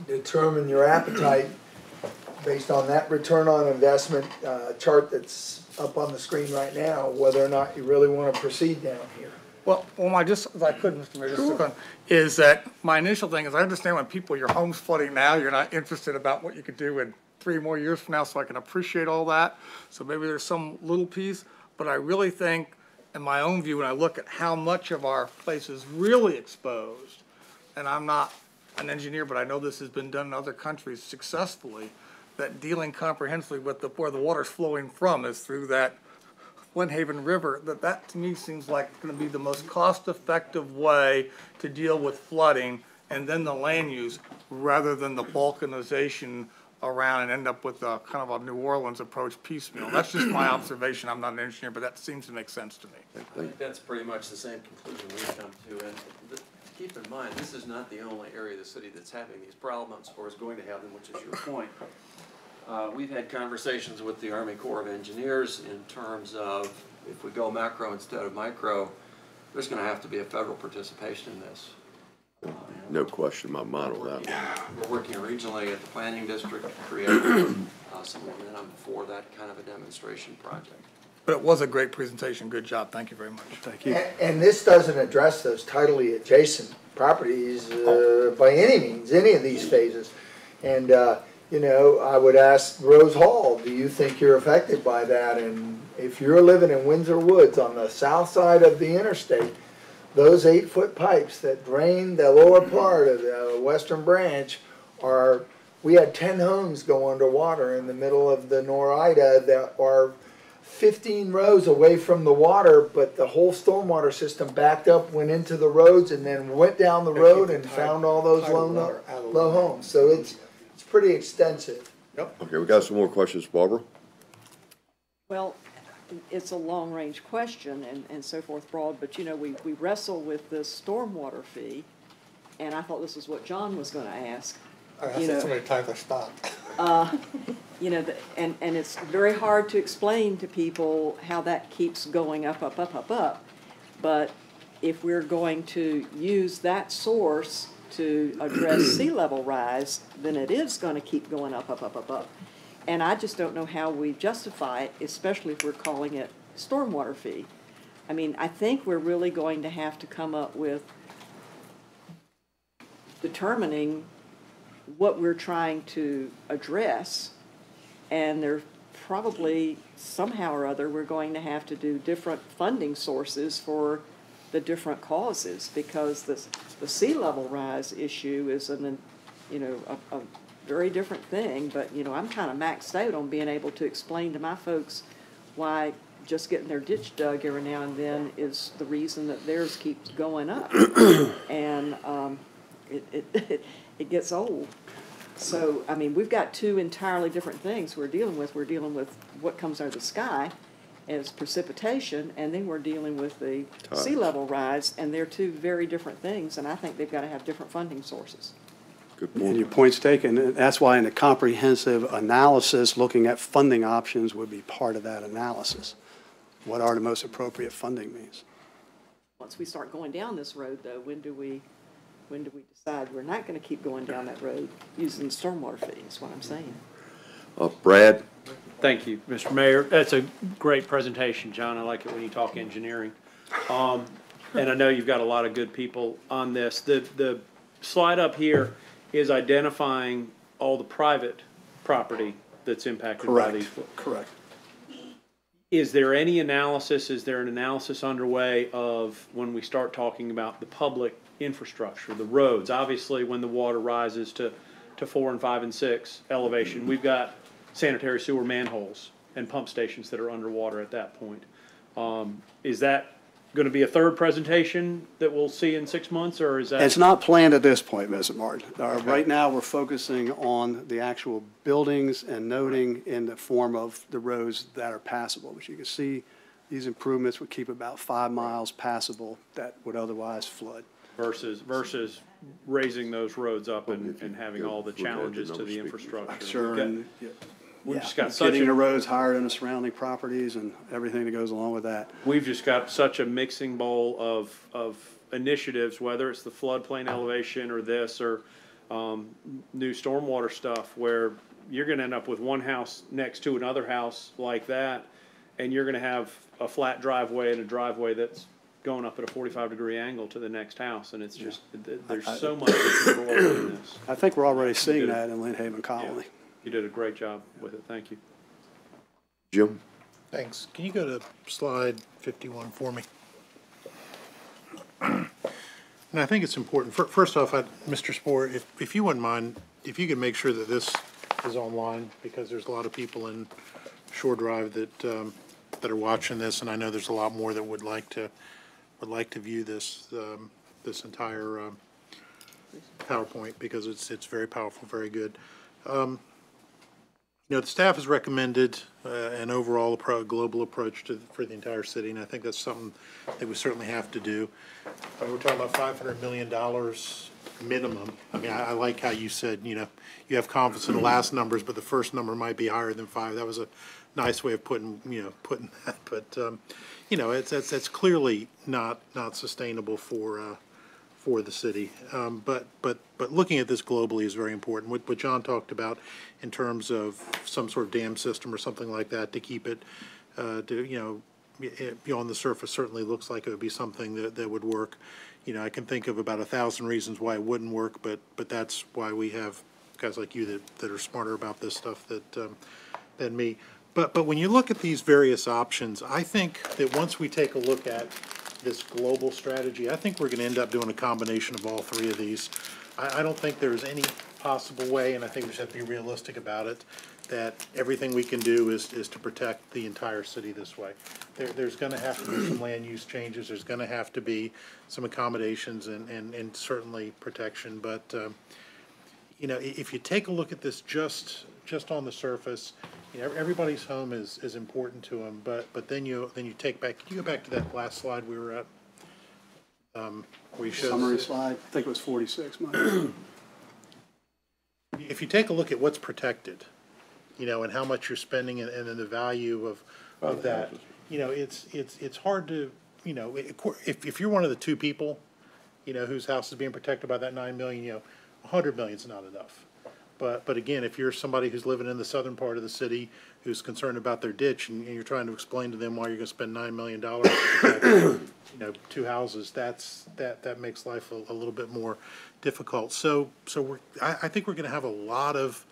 S6: determine your appetite based on that return on investment, uh, chart that's up on the screen right now, whether or not you really wanna proceed down here.
S3: Well, well, my, just, if I could, Mr. Mayor, just to con- is that my initial thing is I understand when people, your home's flooding now, you're not interested about what you could do in three more years from now, so I can appreciate all that. So maybe there's some little piece, but I really think, in my own view, when I look at how much of our place is really exposed, and I'm not an engineer, but I know this has been done in other countries successfully, that dealing comprehensively with the, where the water's flowing from is through that Lynnhaven River, that that to me seems like gonna be the most cost-effective way to deal with flooding and then the land use, rather than the balkanization around and end up with a kind of a New Orleans approach piecemeal. That's just my observation. I'm not an engineer, but that seems to make sense to me.
S7: I think that's pretty much the same conclusion we've come to, and th- keep in mind, this is not the only area of the city that's having these problems, or is going to have them, which is your point. Uh, we've had conversations with the Army Corps of Engineers in terms of, if we go macro instead of micro, there's gonna have to be a federal participation in this.
S4: No question my model on that one.
S7: We're working regionally at the planning district to create, uh, some momentum for that kind of a demonstration project.
S3: But it was a great presentation. Good job. Thank you very much.
S1: Thank you.
S6: And, and this doesn't address those tidally adjacent properties, uh, by any means, any of these phases. And, uh, you know, I would ask Rose Hall, do you think you're affected by that? And if you're living in Windsor Woods on the south side of the interstate, those eight-foot pipes that drain the lower part of the western branch are, we had ten homes go underwater in the middle of the Nor'Ida that are fifteen rows away from the water, but the whole stormwater system backed up, went into the roads, and then went down the road and found all those low, no- low homes. So it's, it's pretty extensive. Yep.
S4: Okay, we got some more questions, Barbara?
S8: Well, it's a long-range question and, and so forth broad, but you know, we, we wrestle with this stormwater fee, and I thought this is what John was gonna ask.
S3: I
S8: You know-
S3: said so many times I stopped.
S8: Uh, you know, the- and, and it's very hard to explain to people how that keeps going up, up, up, up, up. But if we're going to use that source to address sea level rise, then it is gonna keep going up, up, up, up, up. And I just don't know how we justify it, especially if we're calling it stormwater fee. I mean, I think we're really going to have to come up with determining what we're trying to address. And there probably somehow or other, we're going to have to do different funding sources for the different causes because the, the sea level rise issue is an, you know, a, a very different thing. But, you know, I'm kind of maxed out on being able to explain to my folks why just getting their ditch dug every now and then is the reason that theirs keeps going up. And, um, it, it, it gets old. So, I mean, we've got two entirely different things we're dealing with. We're dealing with what comes out of the sky as precipitation, and then we're dealing with the sea level rise, and they're two very different things, and I think they've got to have different funding sources.
S4: Good
S1: And your point's taken. and That's why in a comprehensive analysis, looking at funding options would be part of that analysis. What are the most appropriate funding means?
S8: Once we start going down this road, though, when do we, when do we decide we're not gonna keep going down that road using stormwater fees? is what I'm saying.
S4: Uh, Brad?
S2: Thank you, Mr. Mayor. That's a great presentation, John. I like it when you talk engineering. Um, and I know you've got a lot of good people on this. The, the slide up here is identifying all the private property that's impacted by these. flo-
S1: Correct.
S2: Is there any analysis, is there an analysis underway of when we start talking about the public infrastructure, the roads? Obviously, when the water rises to, to four and five and six elevation, we've got sanitary sewer manholes and pump stations that are underwater at that point. Um, is that gonna be a third presentation that we'll see in six months, or is that?
S1: It's not planned at this point, Mr. Martin. Uh, Right now, we're focusing on the actual buildings and noting in the form of the roads that are passable. But you can see, these improvements would keep about five miles passable that would otherwise flood.
S2: Versus, versus raising those roads up and, and having all the
S4: look at the
S2: challenges to the infrastructure.
S1: Sure, yeah,
S2: We've just got such
S1: getting the
S2: a,
S1: roads higher than the surrounding properties and everything that goes along with that.
S2: we've just got such a mixing bowl of, of initiatives, whether it's the floodplain elevation or this or, um, new stormwater stuff, where you're gonna end up with one house next to another house like that, and you're gonna have a flat driveway and a driveway that's going up at a forty-five degree angle to the next house, and it's just, th- there's so much in this.
S1: I think we're already seeing that in Lynnhaven Colony.
S2: You did a great job with it, thank you.
S4: Jim?
S9: Thanks. Can you go to slide fifty-one for me? And I think it's important, fir- first off, I, Mr. Spore, if, if you wouldn't mind, if you could make sure that this is online, because there's a lot of people in Shore Drive that, um, that are watching this, and I know there's a lot more that would like to, would like to view this, um, this entire, um, PowerPoint, because it's, it's very powerful, very good. Um, You know, the staff has recommended, uh, an overall global approach to, for the entire city, and I think that's something that we certainly have to do. Uh, We're talking about five hundred million dollars minimum. I mean, I, I like how you said, you know, you have confidence in the last numbers, but the first number might be higher than five. That was a nice way of putting, you know, putting that, but, um, you know, it's, that's, that's clearly not, not sustainable for, uh, for the city. Um, but, but, but looking at this globally is very important. What, what John talked about in terms of some sort of dam system or something like that to keep it, uh, to, you know, on the surface certainly looks like it would be something that, that would work. You know, I can think of about a thousand reasons why it wouldn't work, but, but that's why we have guys like you that, that are smarter about this stuff that, um, than me. But, but when you look at these various options, I think that once we take a look at this global strategy, I think we're gonna end up doing a combination of all three of these. I, I don't think there's any possible way, and I think we just have to be realistic about it, that everything we can do is, is to protect the entire city this way. There, there's gonna have to be some land use changes, there's gonna have to be some accommodations and, and, and certainly protection, but, um, you know, if you take a look at this just, just on the surface, you know, everybody's home is, is important to them, but, but then you, then you take back, can you go back to that last slide we were at? Um, where you showed.
S1: Summary slide, I think it was forty-six, Mike.
S9: If you take a look at what's protected, you know, and how much you're spending and, and then the value of, of that, you know, it's, it's, it's hard to, you know, it- if, if you're one of the two people, you know, whose house is being protected by that nine million, you know, a hundred million's not enough. But, but again, if you're somebody who's living in the southern part of the city, who's concerned about their ditch, and and you're trying to explain to them why you're gonna spend nine million dollars to protect, you know, two houses, that's, that, that makes life a, a little bit more difficult. So, so we're, I, I think we're gonna have a lot of,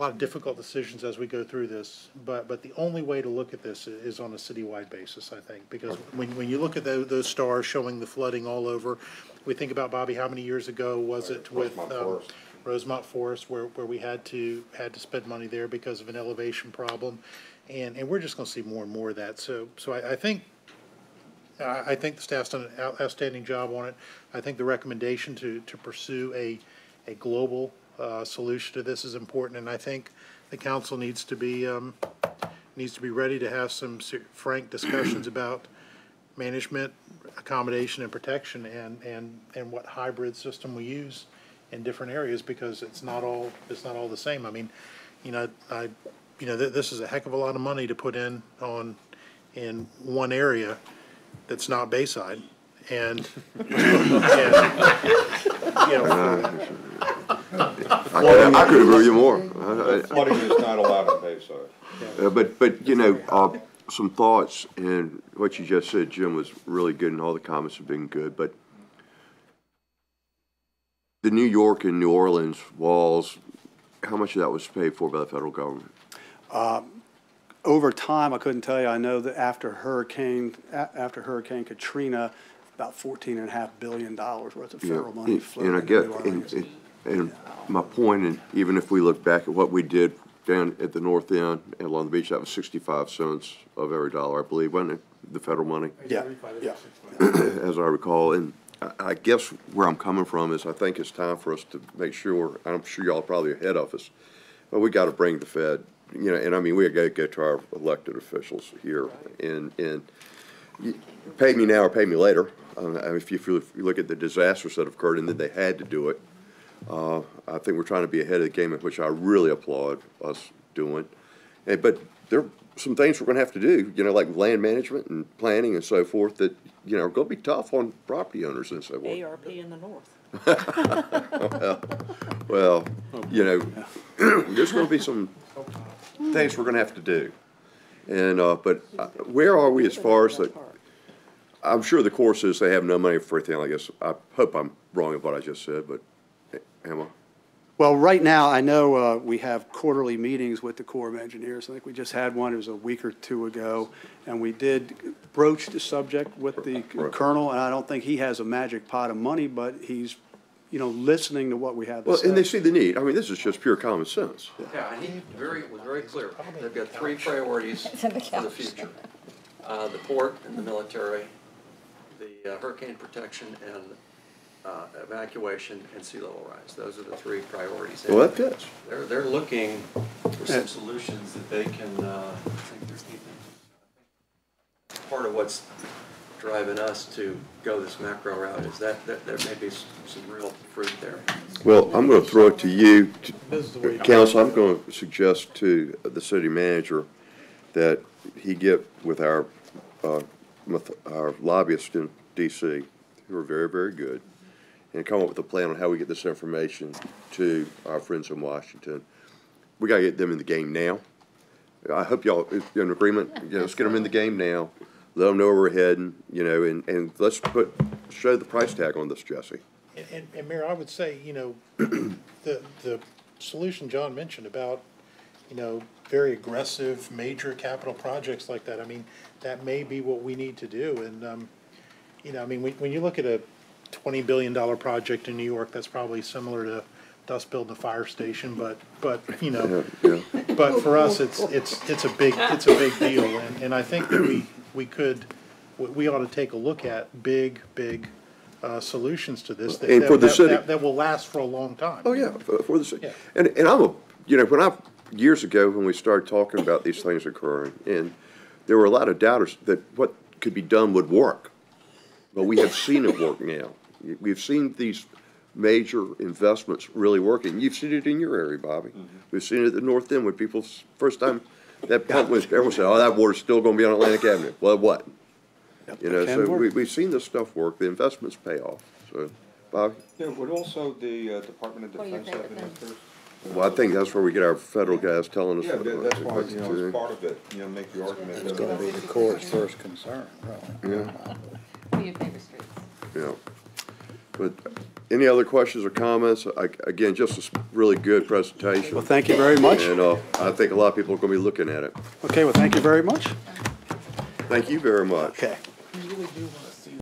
S9: a lot of difficult decisions as we go through this, but, but the only way to look at this is on a citywide basis, I think, because when, when you look at those, those stars showing the flooding all over, we think about, Bobby, how many years ago was it with, um, Rosemont Forest, where, where we had to, had to spend money there because of an elevation problem, and, and we're just gonna see more and more of that, so, so I, I think, I, I think the staff's done an out- outstanding job on it. I think the recommendation to, to pursue a, a global, uh, solution to this is important, and I think the council needs to be, um, needs to be ready to have some frank discussions about management, accommodation, and protection, and, and, and what hybrid system we use in different areas, because it's not all, it's not all the same. I mean, you know, I, you know, th- this is a heck of a lot of money to put in on, in one area that's not Bayside, and, and, you know,
S4: I could, I could agree with you more. I- I-
S10: Flooding is not allowed in Bayside.
S4: Uh, But, but, you know, uh, some thoughts, and what you just said, Jim, was really good, and all the comments have been good, but the New York and New Orleans walls, how much of that was paid for by the federal government?
S1: Um, over time, I couldn't tell you, I know that after Hurricane, after Hurricane Katrina, about fourteen and a half billion dollars worth of
S4: You know,
S1: federal money flowed
S4: And I
S1: into
S4: get,
S1: New
S4: and,
S1: Orleans.
S4: and- and my point, and even if we look back at what we did down at the north end and along the beach, that was sixty-five cents of every dollar, I believe, wasn't it, the federal money?
S1: Yeah, yeah.
S4: as I recall, and I, guess where I'm coming from is I think it's time for us to make sure, I'm sure y'all are probably ahead of us, but we gotta bring the Fed, you know, and I mean, we gotta go to our elected officials here and, and pay me now or pay me later. Uh, if you, if you look at the disasters that have occurred and then they had to do it, uh, I think we're trying to be ahead of the game, which I really applaud us doing. And, but there are some things we're gonna have to do, you know, like land management and planning and so forth that, you know, are gonna be tough on property owners and so forth.
S8: ARP in the north.
S4: Well, you know, there's gonna be some things we're gonna have to do. And, uh, but uh, where are we as far as the, I'm sure the Corps says they have no money for anything like this. I hope I'm wrong in what I just said, but am I?
S1: Well, right now, I know uh, we have quarterly meetings with the Corps of Engineers. I think we just had one, it was a week or two ago, and we did broach the subject with the
S4: Right.
S1: colonel, and I don't think he has a magic pot of money, but he's you know, listening to what we have to
S4: Well, and they see the need. I mean, this is just pure common sense.
S7: Yeah, and he very, was very clear. They've got three priorities for the future. Uh, the port and the military, the uh, hurricane protection and, uh, evacuation and sea level rise. Those are the three priorities.
S4: Well, that fits.
S7: They're, they're looking for some solutions that they can, uh, I think they're keeping. Part of what's driving us to go this macro route is that, that there may be s- some real fruit there.
S4: Well, I'm gonna throw it to you, to-
S3: This is the way.
S4: Council, I'm gonna suggest to the city manager that he get with our, uh, with our lobbyists in DC, who are very, very good, and come up with a plan on how we get this information to our friends in Washington. We gotta get them in the game now. I hope y'all, is in agreement, you know, let's get them in the game now, let them know where we're heading, you know, and, and let's put, show the price tag on this, Jesse.
S9: And, and, and Mayor, I would say, you know, the, the solution John mentioned about, you know, very aggressive, major capital projects like that, I mean, that may be what we need to do, and, um, you know, I mean, when, when you look at a twenty billion dollar project in New York, that's probably similar to us building a fire station, but, but, you know,
S4: Yeah,
S9: but for us, it's, it's, it's a big, it's a big deal, and, and I think that we, we could, we, ought to take a look at big, big, uh, solutions to this. that-
S4: And for the
S9: that-
S4: city-
S9: that- That will last for a long time.
S4: Oh, yeah, for, for the, city.
S9: Yeah.
S4: and, and I'm a, you know, when I, years ago, when we started talking about these things occurring, and there were a lot of doubters that what could be done would work. But we have seen it work now. We've seen these major investments really working. You've seen it in your area, Bobby. We've seen it at the North End when people, first time that pump was, everyone said, oh, that water's still gonna be on Atlantic Avenue. Well, what? You know, so
S1: work.
S4: we, we've seen this stuff work. The investments pay off, so, Bobby?
S10: Yeah, would also the uh, Department of
S11: What do you
S10: Defense have
S11: think
S10: an
S11: of them?
S10: interest?
S4: Well, I think that's where we get our federal guys telling us.
S10: Yeah,
S4: what-
S10: that's why, you know,
S4: do.
S10: part of it, you know, make the argument.
S11: It's gonna be the court's first
S10: concern,
S4: Yeah,
S11: What are your favorite streets?
S4: yeah. But any other questions or comments? I- Again, just a really good presentation.
S1: Well, thank you very much.
S4: And uh, I think a lot of people are gonna be looking at it.
S1: Okay, well, thank you very much.
S4: Thank you very much.
S1: Okay.